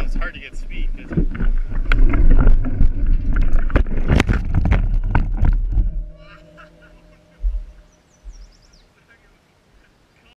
it's hard to get speed.